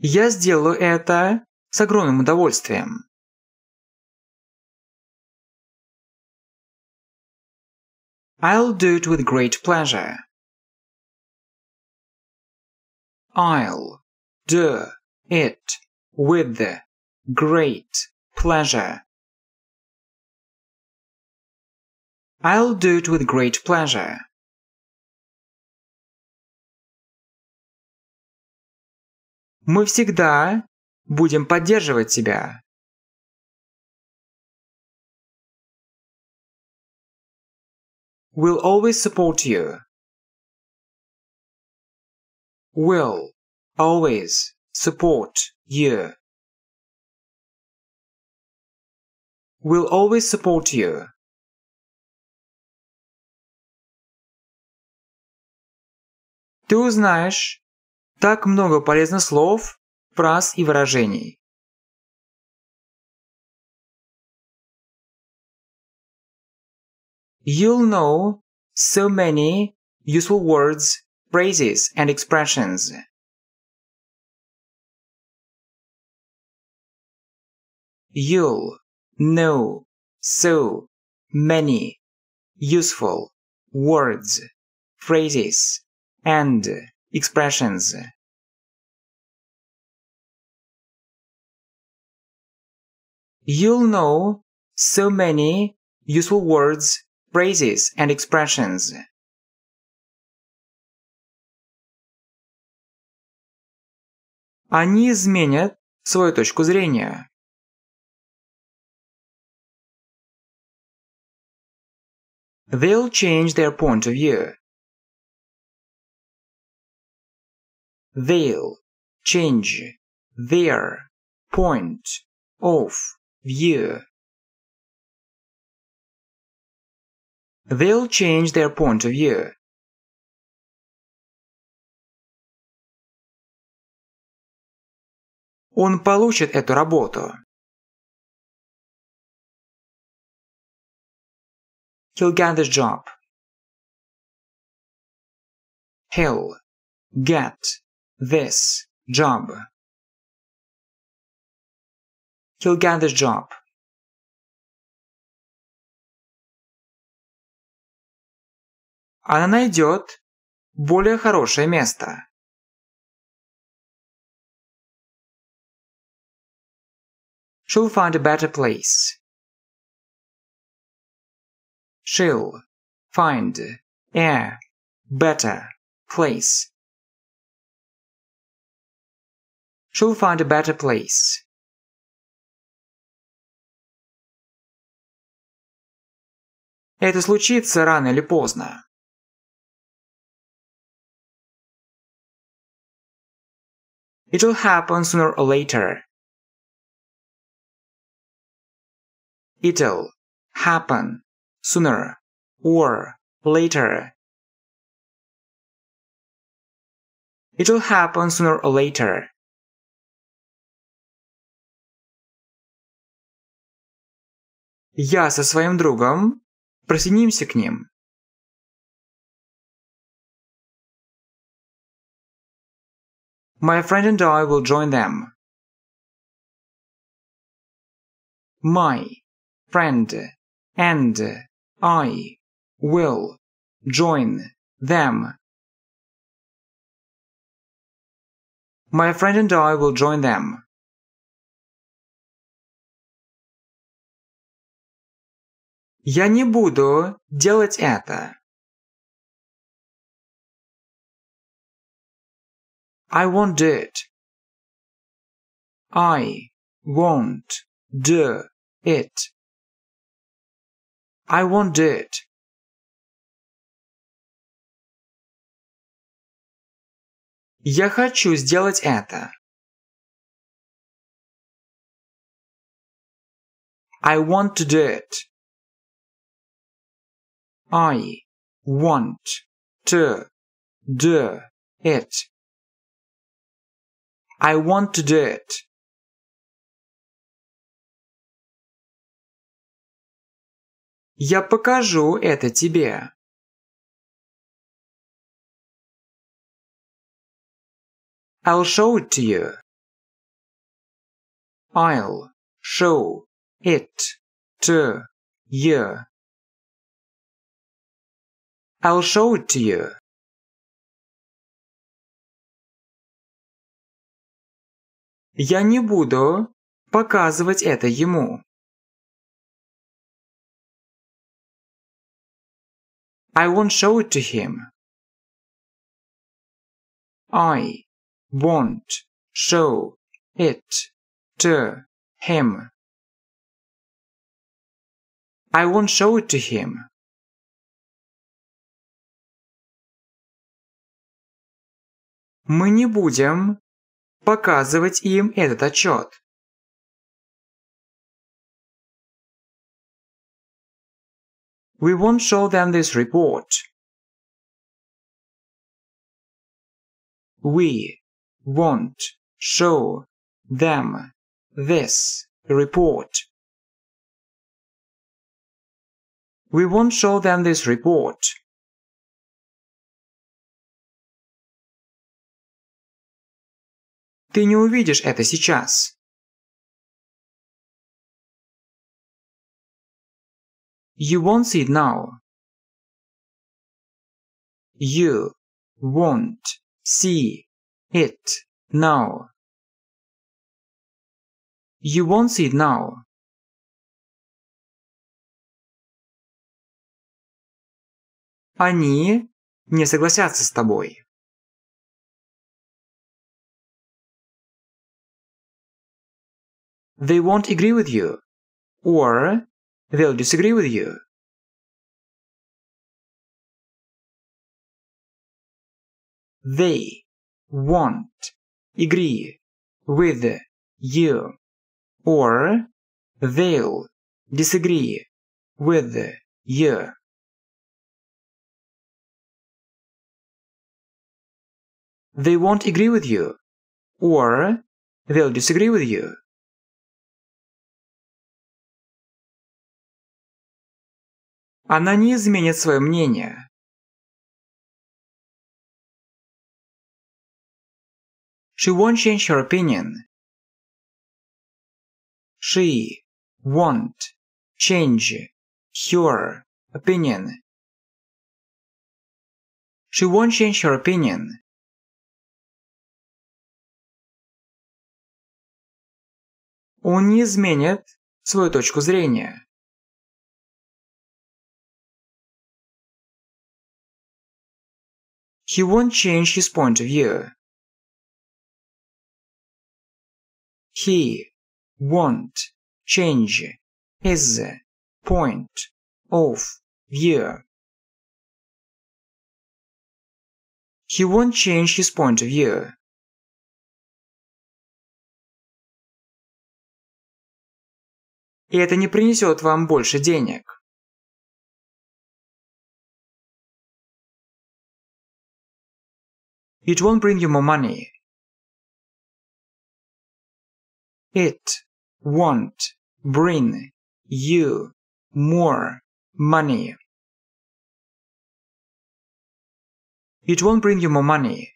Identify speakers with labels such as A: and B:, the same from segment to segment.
A: Я сделаю это с огромным удовольствием. I'll do it with great pleasure. I'll do it with great pleasure. I'll do it with great pleasure. Мы всегда будем поддерживать тебя. We'll always support you. Will always support you. We'll always support you. Ты узнаешь так много полезных слов, фраз и выражений. You'll know so many useful words, phrases, and expressions. You'll know so many useful words, phrases, and expressions. You'll know so many useful words, phrases, and expressions. Они изменят свою точку зрения. They'll change their point of view. They'll change their point of view. They'll change their point of view. Он получит эту работу. He'll get this job. He'll get this job. He'll get this job. Она найдет более хорошее место. She'll find a better place. She'll find a better place. She'll find a better place. Это случится рано или поздно. It'll happen sooner or later. It'll happen sooner or later. It'll happen sooner or later. Я со своим другом присоединимся к ним. My friend and I will join them. My friend and I will join them. My friend and I will join them. Я не буду делать это. I won't do it. I won't do it. I won't do it. Я хочу сделать это. I want to do it. I want to do it. I want to do it. Я покажу это тебе. I'll show it to you. I'll show it to you. I'll show it to you. Я не буду показывать это ему. I won't show it to him. I won't show it to him. I won't show it to him. Мы не будем показывать им этот отчет. We won't show them this report. We won't show them this report. We won't show them this report. Ты не увидишь это сейчас. You won't see it now. You won't see it now. You won't see it now. Они не согласятся с тобой. They won't agree with you. Or they'll disagree with you. They won't agree with you. Or they'll disagree with you. They won't agree with you. Or they'll disagree with you. Она не изменит свое мнение. She won't change her opinion. She won't change her opinion. She won't change her opinion. Он не изменит свою точку зрения. He won't change his point of view. He won't change his point of view. He won't change his point of view. И это не принесет вам больше денег. It won't bring you more money. It won't bring you more money. It won't bring you more money.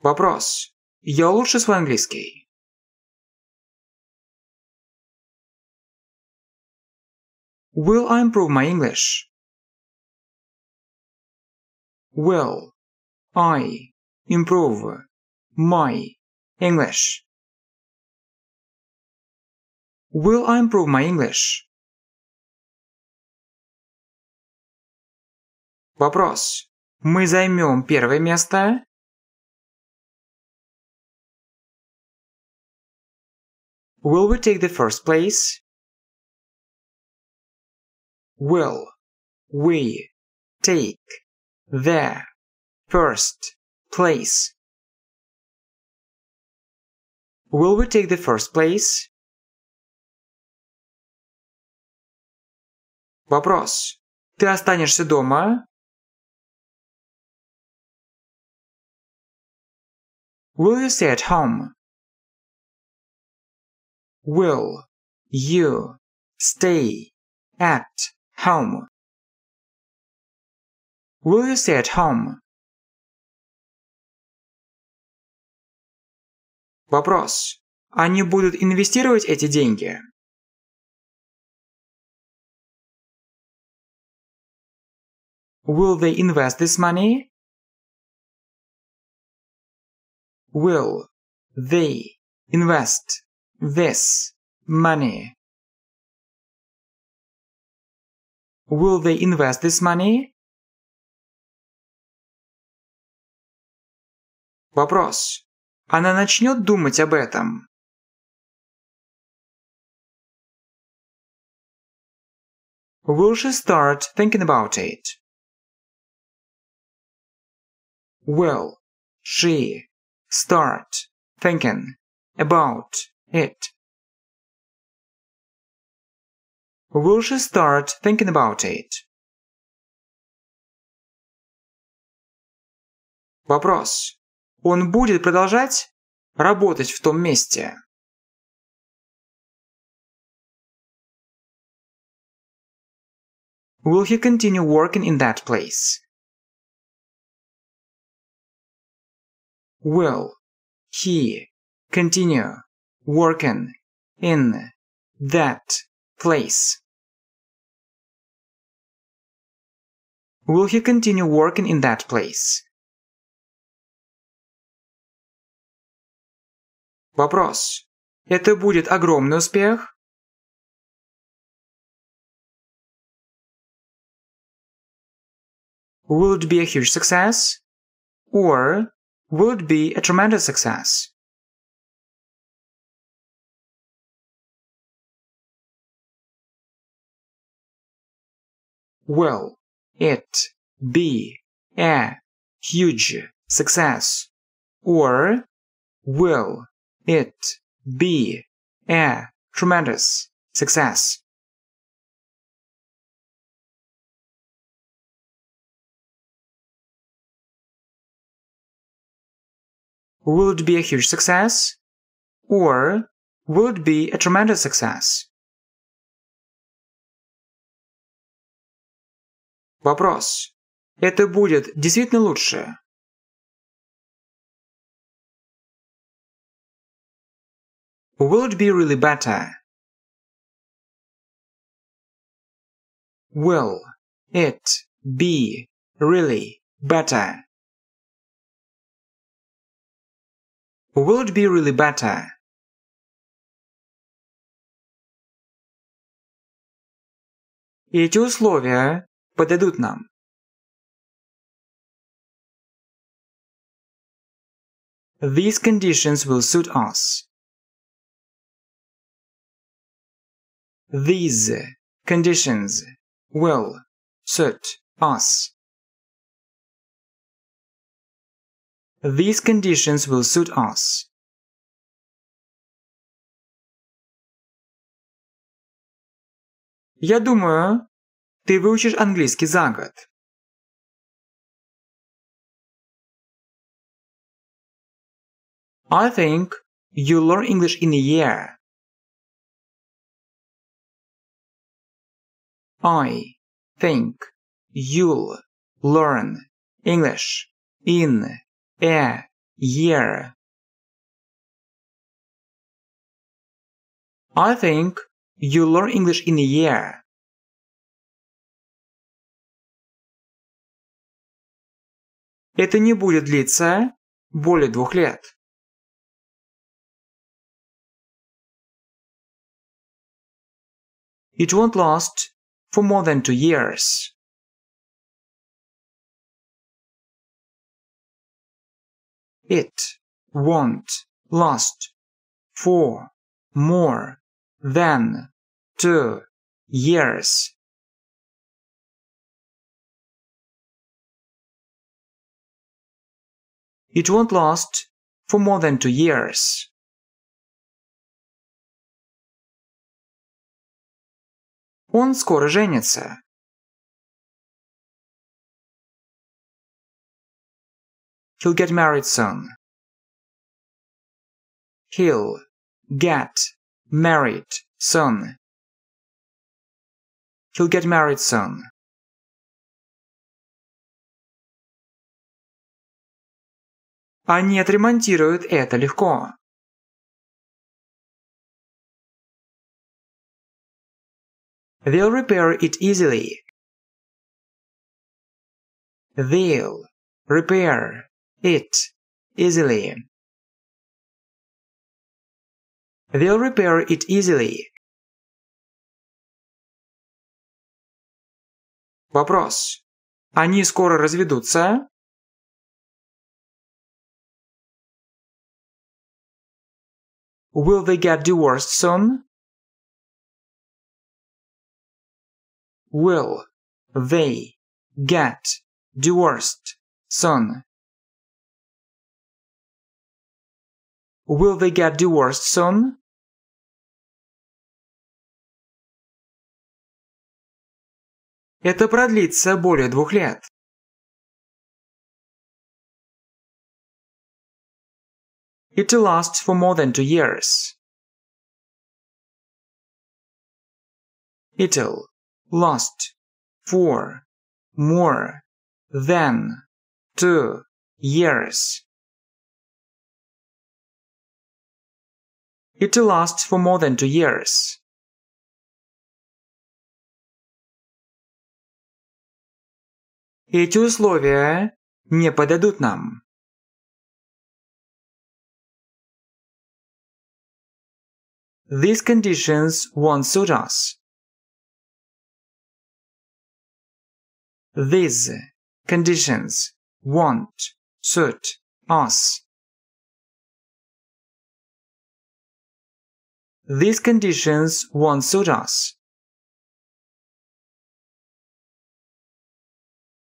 A: Вопрос. Я лучше свой английский. Will I improve my English? Will I improve my English? Will I improve my English? Вопрос. Мы займем первое место? Will we take the first place? Will we take the first place? Will we take the first place? Вопрос. Ты останешься дома? Will you stay at home? Will you stay at home? Will you stay at home? Вопрос. Они будут инвестировать эти деньги? Will they invest this money? Will they invest this money? Will they invest this money? Вопрос. Она начнет думать об этом? Will she start thinking about it? Will she start thinking about it? Will she start thinking about it? Вопрос. Он будет продолжать работать в том месте? Will he continue working in that place? Will he continue working in that place? Will he continue working in that place? Вопрос. Это будет огромный успех? Will it be a huge success? Or will it be a tremendous success? Will it be a huge success? Or will it be a tremendous success? Will it be a huge success? Or will it be a tremendous success? Вопрос. Это будет действительно лучше? Will it be really better? Will it be really better? Will it be really better? Эти условия подойдут нам. These conditions will suit us. These conditions will suit us. These conditions will suit us. Я думаю, ты выучишь английский за год. I think you learn English in a year. I think you'll learn English in a year. I think you learn English in a year. Это не будет длиться более двух лет. It won't last for more than two years. It won't last for more than two years. It won't last for more than two years. Он скоро женится. He'll get married soon. He'll get married soon. He'll get married soon. Они отремонтируют это легко. They'll repair it easily. They'll repair it easily. They'll repair it easily. Вопрос. Они скоро разведутся? Will they get divorced soon? Will they get divorced soon? Will they get divorced soon? Это продлится более двух лет. It'll last for more than two years. It'll last for more than two years. It'll last for more than two years. Эти условия не подойдут нам. These conditions won't suit us. These conditions won't suit us. These conditions won't suit us.